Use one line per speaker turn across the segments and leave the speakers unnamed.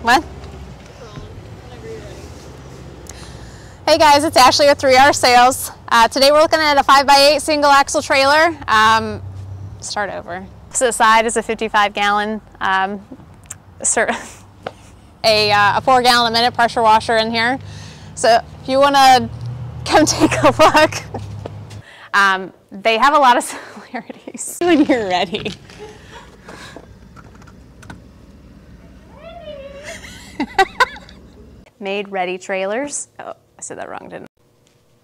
What? Hey guys, it's Ashley with 3R Sales. Uh, today we're looking at a 5x8 single axle trailer. Um, start over. To the side is a 55 gallon, um, a, uh, a, four gallon a minute pressure washer in here. So if you wanna come take a look. Um, they have a lot of similarities. When you're ready. Made ready trailers. Oh, I said that wrong, didn't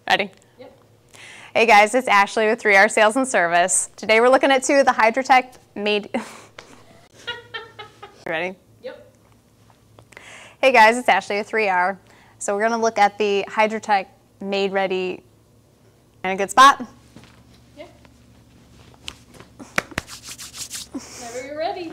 I? Ready?
Yep.
Hey guys, it's Ashley with 3R Sales and Service. Today we're looking at two of the Hydrotek made. ready?
Yep.
Hey guys, it's Ashley with 3R. So we're gonna look at the Hydrotek made ready in a good spot.
Yep. Whenever you're ready.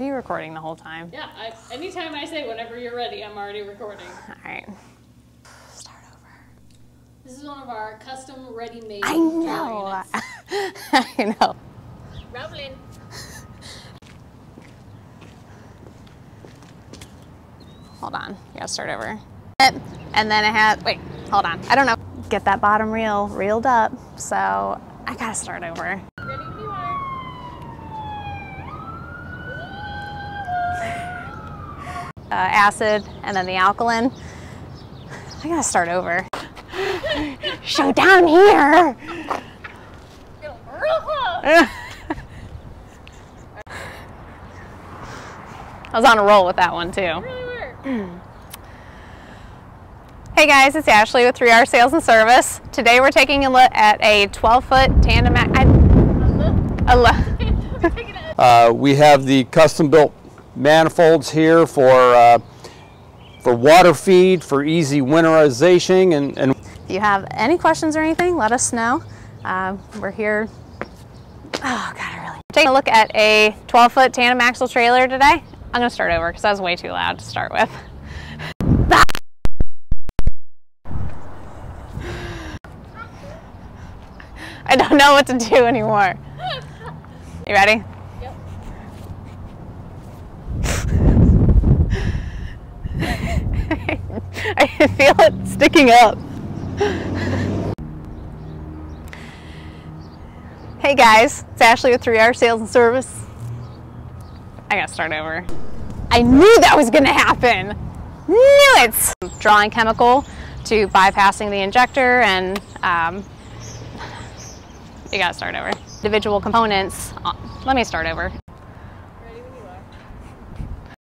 Are you recording the whole time?
Yeah, I, anytime I say whenever you're ready, I'm already recording.
All right. Start over.
This is one of our custom ready-made
I know. I know.
Rolling.
Hold on. You gotta start over. And then I had, wait, hold on. I don't know. Get that bottom reel reeled up. So I gotta start over.
Ready when you are.
Uh, acid and then the alkaline. I gotta start over. Show down here. I was on a roll with that one too. Hey guys, it's Ashley with 3R Sales and Service. Today we're taking a look at a 12 foot tandem. I.
Uh, we have the custom built manifolds here for uh, for water feed, for easy winterization, and, and
if you have any questions or anything, let us know. Um, we're here. Oh God, I really. Taking a look at a 12 foot tandem axle trailer today. I'm gonna start over because that was way too loud to start with. I don't know what to do anymore. You ready? I feel it sticking up. Hey guys, it's Ashley with 3R Sales and Service. I gotta start over. I knew that was gonna happen. Knew it. Drawing chemical to bypassing the injector and um, you gotta start over. Individual components. uh, Let me start over.